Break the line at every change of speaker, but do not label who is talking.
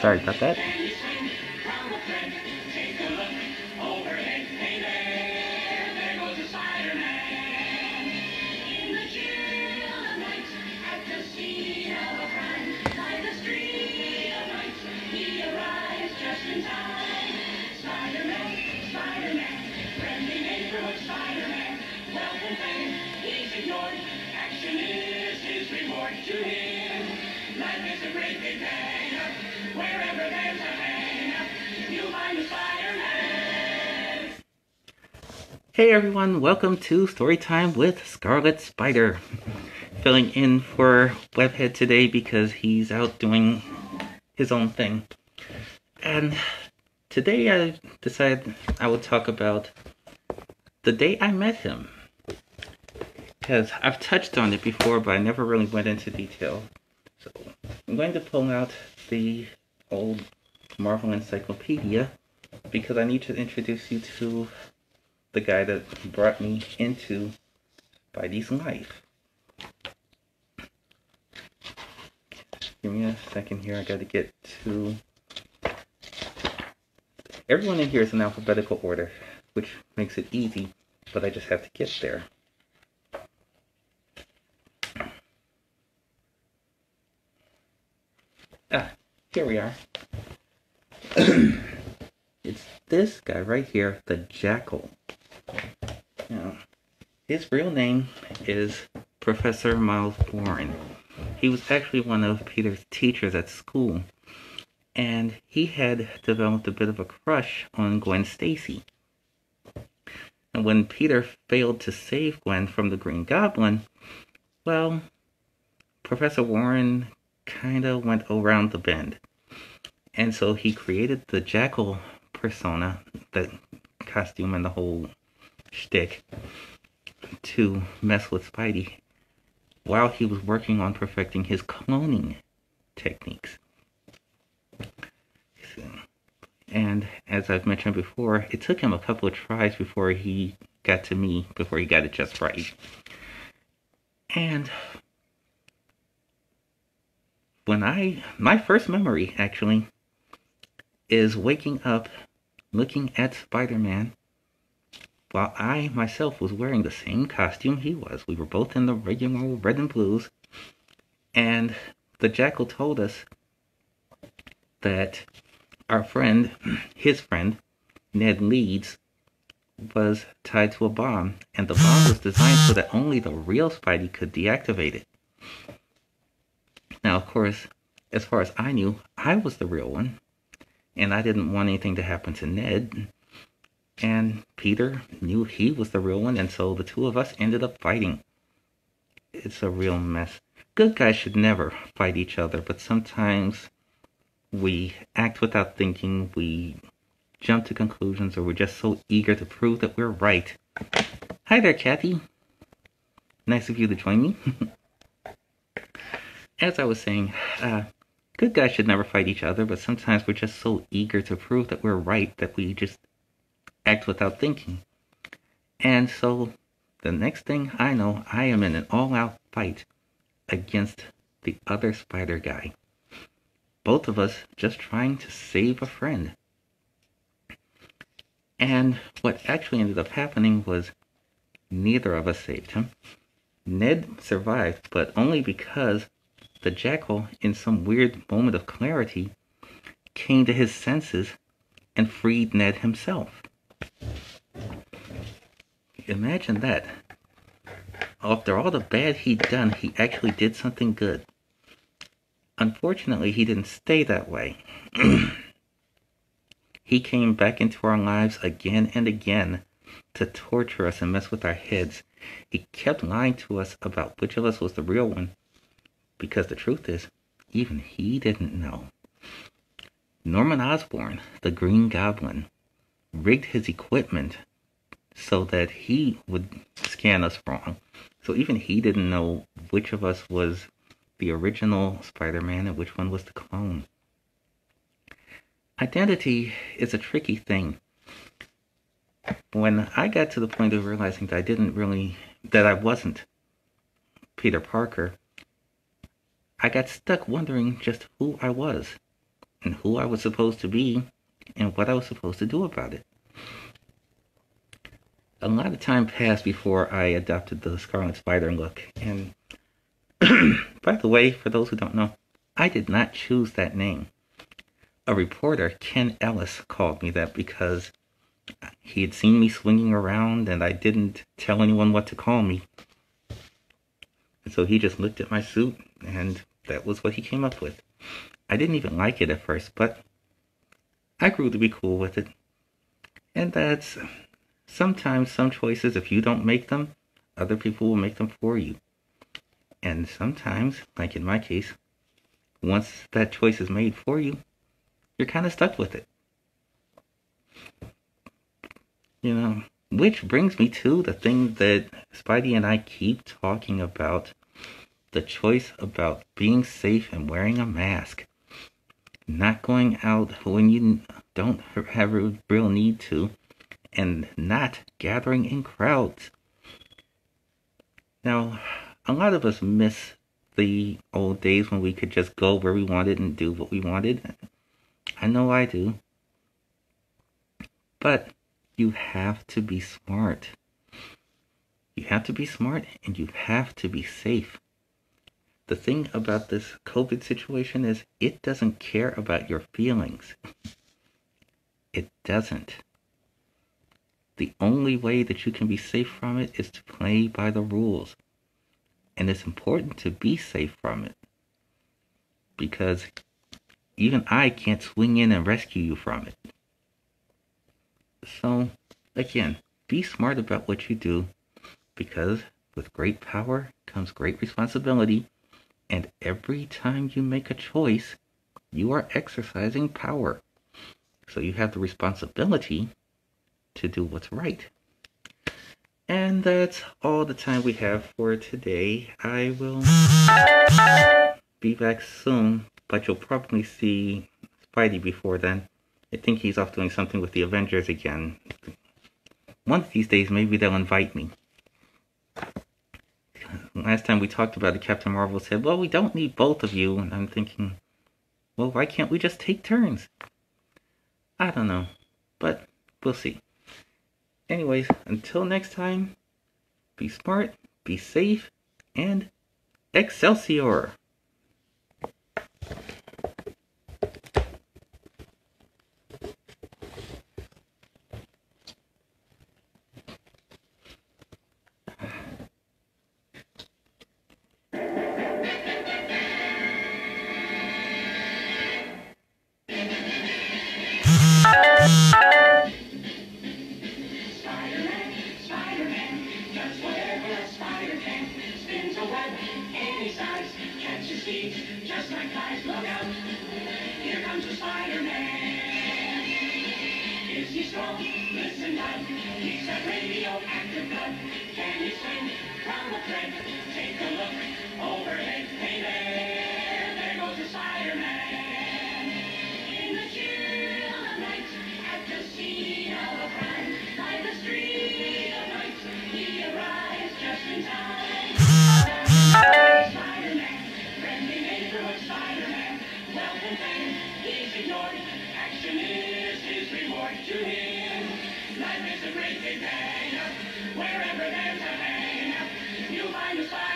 Sorry about that. Hey everyone, welcome to Storytime with Scarlet Spider. Filling in for Webhead today because he's out doing his own thing. And today I decided I would talk about the day I met him. Because I've touched on it before, but I never really went into detail. So I'm going to pull out the old Marvel Encyclopedia because I need to introduce you to the guy that brought me into Spidey's life. Give me a second here. I got to get to. Everyone in here is in alphabetical order, which makes it easy, but I just have to get there. Ah, here we are. it's this guy right here, the Jackal. Now, his real name is Professor Miles Warren. He was actually one of Peter's teachers at school, and he had developed a bit of a crush on Gwen Stacy. And when Peter failed to save Gwen from the Green Goblin, well, Professor Warren kind of went around the bend. And so he created the Jackal persona, the costume and the whole shtick to mess with Spidey while he was working on perfecting his cloning techniques. And as I've mentioned before, it took him a couple of tries before he got to me, before he got it just right. And when I, my first memory actually, is waking up looking at Spider Man while I myself was wearing the same costume he was. We were both in the regular red and blues, and the jackal told us that our friend, his friend, Ned Leeds, was tied to a bomb, and the bomb was designed so that only the real Spidey could deactivate it. Now, of course, as far as I knew, I was the real one, and I didn't want anything to happen to Ned. And Peter knew he was the real one, and so the two of us ended up fighting. It's a real mess. Good guys should never fight each other, but sometimes we act without thinking, we jump to conclusions, or we're just so eager to prove that we're right. Hi there, Kathy. Nice of you to join me. As I was saying, uh, good guys should never fight each other, but sometimes we're just so eager to prove that we're right that we just act without thinking. And so the next thing I know, I am in an all out fight against the other spider guy. Both of us just trying to save a friend. And what actually ended up happening was neither of us saved him. Ned survived, but only because the jackal, in some weird moment of clarity, came to his senses and freed Ned himself. Imagine that. After all the bad he'd done, he actually did something good. Unfortunately, he didn't stay that way. he came back into our lives again and again to torture us and mess with our heads. He kept lying to us about which of us was the real one, because the truth is, even he didn't know. Norman Osborn, the Green Goblin, rigged his equipment so that he would scan us wrong. So even he didn't know which of us was the original Spider Man and which one was the clone. Identity is a tricky thing. When I got to the point of realizing that I didn't really, that I wasn't Peter Parker, I got stuck wondering just who I was and who I was supposed to be and what I was supposed to do about it. A lot of time passed before I adopted the Scarlet Spider look, and by the way, for those who don't know, I did not choose that name. A reporter, Ken Ellis, called me that because he had seen me swinging around and I didn't tell anyone what to call me. And so he just looked at my suit and that was what he came up with. I didn't even like it at first, but I grew to be cool with it. And that's sometimes some choices, if you don't make them, other people will make them for you. And sometimes, like in my case, once that choice is made for you, you're kind of stuck with it. You know, which brings me to the thing that Spidey and I keep talking about the choice about being safe and wearing a mask. Not going out when you don't have a real need to, and not gathering in crowds. Now, a lot of us miss the old days when we could just go where we wanted and do what we wanted. I know I do. But you have to be smart. You have to be smart and you have to be safe. The thing about this COVID situation is it doesn't care about your feelings. It doesn't. The only way that you can be safe from it is to play by the rules. And it's important to be safe from it. Because even I can't swing in and rescue you from it. So, again, be smart about what you do because with great power comes great responsibility. And every time you make a choice, you are exercising power. So you have the responsibility to do what's right. And that's all the time we have for today. I will be back soon, but you'll probably see Spidey before then. I think he's off doing something with the Avengers again. One of these days, maybe they'll invite me. Last time we talked about it, Captain Marvel said, Well, we don't need both of you. And I'm thinking, Well, why can't we just take turns? I don't know, but we'll see. Anyways, until next time, be smart, be safe, and Excelsior!
Spider-Man. Is he strong? Listen up. He's radioactive. Can he swing? Take a look overhead. Hey there, there goes. In the chill of night, at the scene of a crime, of he arrives just in time. Friendly neighborhood consent is ignored. Action is his reward to him. Life is a great big hang-up. Wherever there's a hang-up, you find a spot.